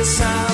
pensar.